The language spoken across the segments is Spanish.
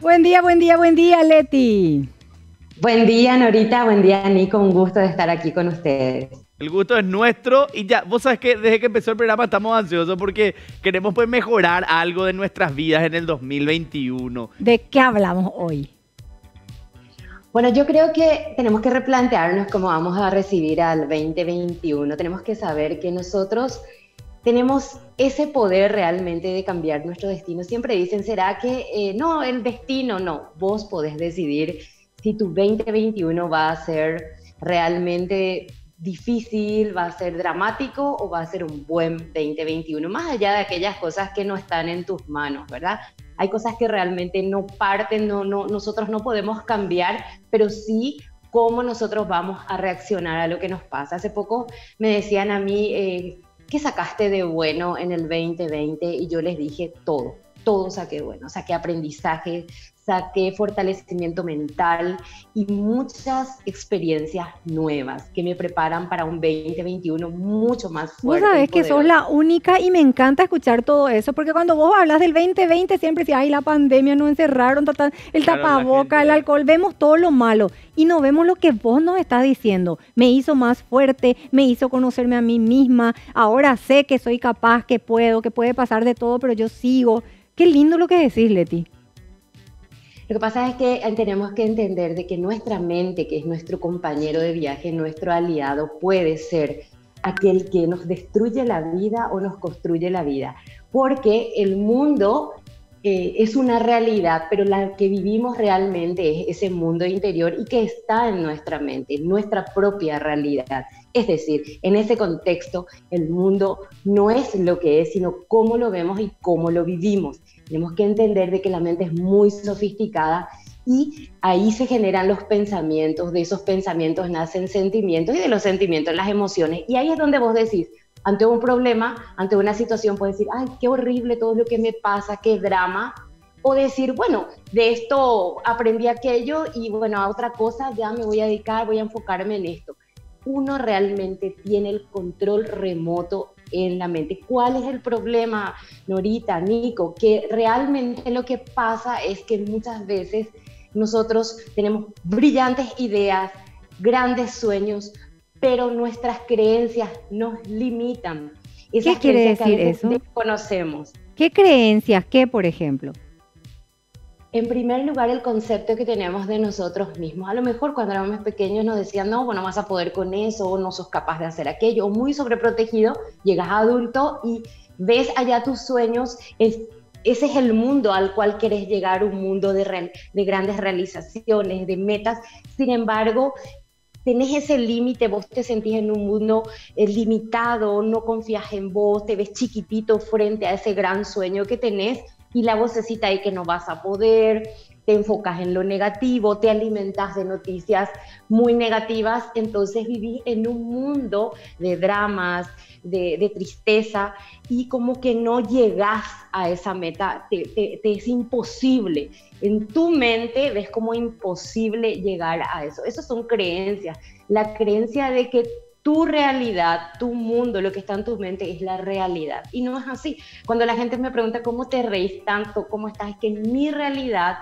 Buen día, buen día, buen día, Leti. Buen día, Norita. Buen día, Nico. Un gusto de estar aquí con ustedes. El gusto es nuestro y ya, vos sabes que desde que empezó el programa estamos ansiosos porque queremos pues mejorar algo de nuestras vidas en el 2021. ¿De qué hablamos hoy? Bueno, yo creo que tenemos que replantearnos cómo vamos a recibir al 2021. Tenemos que saber que nosotros tenemos ese poder realmente de cambiar nuestro destino. Siempre dicen, ¿será que eh, no, el destino no? Vos podés decidir si tu 2021 va a ser realmente difícil, va a ser dramático o va a ser un buen 2021, más allá de aquellas cosas que no están en tus manos, ¿verdad? Hay cosas que realmente no parten, no, no, nosotros no podemos cambiar, pero sí cómo nosotros vamos a reaccionar a lo que nos pasa. Hace poco me decían a mí, eh, ¿qué sacaste de bueno en el 2020? Y yo les dije todo, todo saqué bueno, saqué aprendizaje, saqué fortalecimiento mental y muchas experiencias nuevas que me preparan para un 2021 mucho más fuerte. Vos sabés que sos la única y me encanta escuchar todo eso, porque cuando vos hablas del 2020 siempre decís, ay, la pandemia nos encerraron, el tapaboca, el alcohol, vemos todo lo malo y no vemos lo que vos nos estás diciendo. Me hizo más fuerte, me hizo conocerme a mí misma, ahora sé que soy capaz, que puedo, que puede pasar de todo, pero yo sigo. Qué lindo lo que decís, Leti. Lo que pasa es que tenemos que entender de que nuestra mente, que es nuestro compañero de viaje, nuestro aliado, puede ser aquel que nos destruye la vida o nos construye la vida. Porque el mundo eh, es una realidad, pero la que vivimos realmente es ese mundo interior y que está en nuestra mente, nuestra propia realidad. Es decir, en ese contexto, el mundo no es lo que es, sino cómo lo vemos y cómo lo vivimos. Tenemos que entender de que la mente es muy sofisticada y ahí se generan los pensamientos, de esos pensamientos nacen sentimientos y de los sentimientos las emociones. Y ahí es donde vos decís, ante un problema, ante una situación, puedes decir, ay, qué horrible todo lo que me pasa, qué drama. O decir, bueno, de esto aprendí aquello y bueno, a otra cosa ya me voy a dedicar, voy a enfocarme en esto. Uno realmente tiene el control remoto en la mente. ¿Cuál es el problema, Norita, Nico? Que realmente lo que pasa es que muchas veces nosotros tenemos brillantes ideas, grandes sueños, pero nuestras creencias nos limitan. ¿Qué quiere decir eso? Conocemos. ¿Qué creencias? ¿Qué, por ejemplo? En primer lugar, el concepto que tenemos de nosotros mismos. A lo mejor cuando éramos pequeños nos decían, no, bueno, vas a poder con eso, o no sos capaz de hacer aquello, o muy sobreprotegido, llegas adulto y ves allá tus sueños, ese es el mundo al cual quieres llegar, un mundo de, de grandes realizaciones, de metas. Sin embargo, tenés ese límite, vos te sentís en un mundo eh, limitado, no confías en vos, te ves chiquitito frente a ese gran sueño que tenés y la vocecita ahí que no vas a poder, te enfocas en lo negativo, te alimentas de noticias muy negativas, entonces vivís en un mundo de dramas, de, tristeza y como que no llegas a esa meta, te, es imposible. En tu mente ves como imposible llegar a eso. Esas son creencias. La creencia de que tu realidad, tu mundo, lo que está en tu mente es la realidad. Y no es así. Cuando la gente me pregunta cómo te reís tanto, cómo estás, es que mi realidad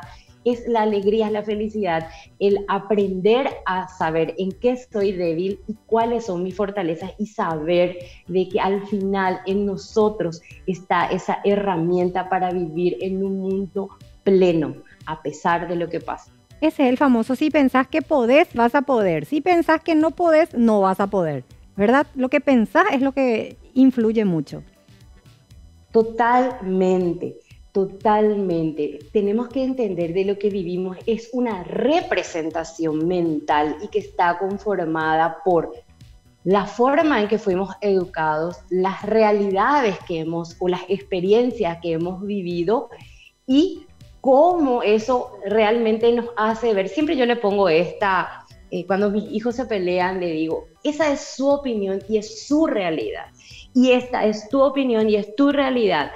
es la alegría, la felicidad, el aprender a saber en qué estoy débil y cuáles son mis fortalezas y saber de que al final en nosotros está esa herramienta para vivir en un mundo pleno, a pesar de lo que pasa. Ese es el famoso, si pensás que podés, vas a poder. Si pensás que no podés, no vas a poder. ¿Verdad? Lo que pensás es lo que influye mucho. Totalmente, totalmente. Tenemos que entender de lo que vivimos es una representación mental y que está conformada por la forma en que fuimos educados, las realidades que hemos o las experiencias que hemos vivido y cómo eso realmente nos hace ver. Siempre yo le pongo esta, eh, cuando mis hijos se pelean, le digo, esa es su opinión y es su realidad. Y esta es tu opinión y es tu realidad.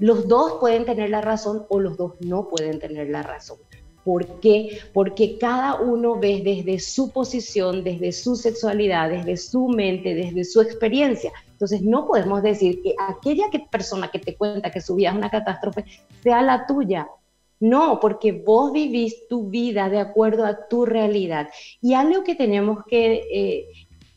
Los dos pueden tener la razón o los dos no pueden tener la razón. ¿Por qué? Porque cada uno ve desde su posición, desde su sexualidad, desde su mente, desde su experiencia. Entonces no podemos decir que aquella persona que te cuenta que su vida es una catástrofe sea la tuya No, porque vos vivís tu vida de acuerdo a tu realidad. Y algo que tenemos que eh,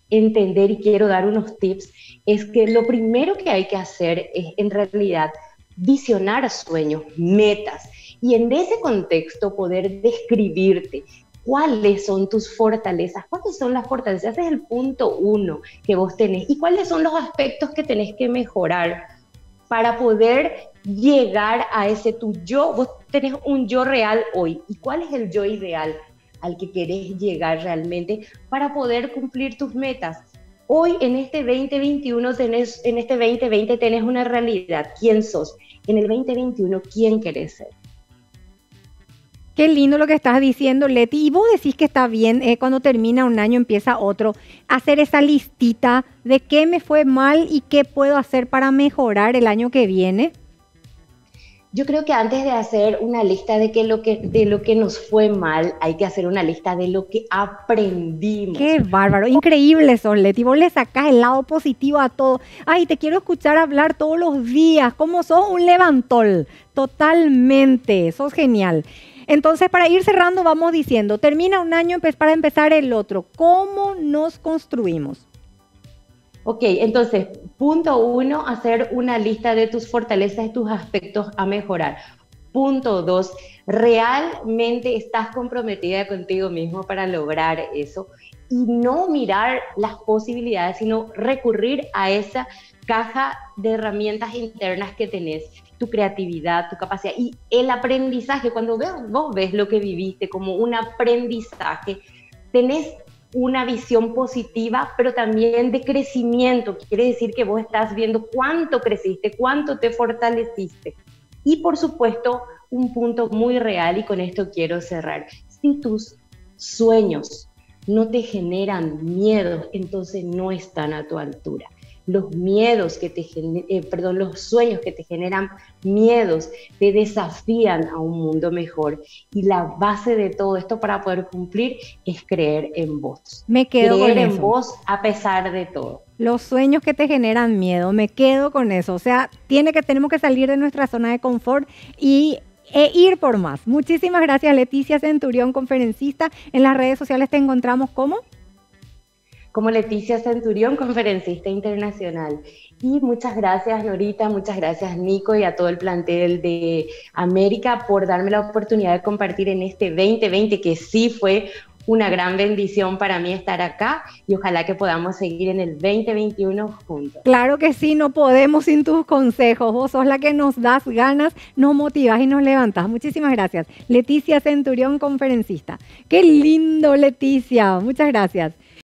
entender y quiero dar unos tips es que lo primero que hay que hacer es en realidad visionar sueños, metas y en ese contexto poder describirte cuáles son tus fortalezas, cuáles son las fortalezas, ese es el punto uno que vos tenés. Y cuáles son los aspectos que tenés que mejorar para poder llegar a ese tu yo. Vos tenés un yo real hoy. ¿Y cuál es el yo ideal al que querés llegar realmente para poder cumplir tus metas? Hoy en este 2021 tenés, en este 2020 tenés una realidad. ¿Quién sos? En el 2021, ¿quién querés ser? Qué lindo lo que estás diciendo, Leti. Y vos decís que está bien, eh, cuando termina un año empieza otro, hacer esa listita de qué me fue mal y qué puedo hacer para mejorar el año que viene. Yo creo que antes de hacer una lista de, qué lo que, de lo que nos fue mal, hay que hacer una lista de lo que aprendimos. Qué bárbaro, increíble eso, Leti. Vos le sacás el lado positivo a todo. Ay, te quiero escuchar hablar todos los días, como sos un levantol. Totalmente, sos genial. Entonces, para ir cerrando, vamos diciendo, termina un año para empezar el otro. ¿Cómo nos construimos? Ok, entonces, punto uno, hacer una lista de tus fortalezas y tus aspectos a mejorar. Punto dos, realmente estás comprometida contigo mismo para lograr eso y no mirar las posibilidades, sino recurrir a esa caja de herramientas internas que tenés tu creatividad, tu capacidad y el aprendizaje. Cuando vos ves lo que viviste como un aprendizaje, tenés una visión positiva, pero también de crecimiento. Quiere decir que vos estás viendo cuánto creciste, cuánto te fortaleciste. Y por supuesto, un punto muy real, y con esto quiero cerrar, si tus sueños no te generan miedo, entonces no están a tu altura los miedos que te eh, perdón, los sueños que te generan miedos, te desafían a un mundo mejor. Y la base de todo esto para poder cumplir es creer en vos. Me quedo creer con en vos a pesar de todo. Los sueños que te generan miedo, me quedo con eso. O sea, tiene que tenemos que salir de nuestra zona de confort y e ir por más. Muchísimas gracias Leticia Centurión, conferencista. En las redes sociales te encontramos como como Leticia Centurión, conferencista internacional. Y muchas gracias Norita, muchas gracias Nico y a todo el plantel de América por darme la oportunidad de compartir en este 2020 que sí fue una gran bendición para mí estar acá y ojalá que podamos seguir en el 2021 juntos. Claro que sí, no podemos sin tus consejos. Vos sos la que nos das ganas, nos motivas y nos levantas. Muchísimas gracias. Leticia Centurión, conferencista. Qué lindo, Leticia. Muchas gracias.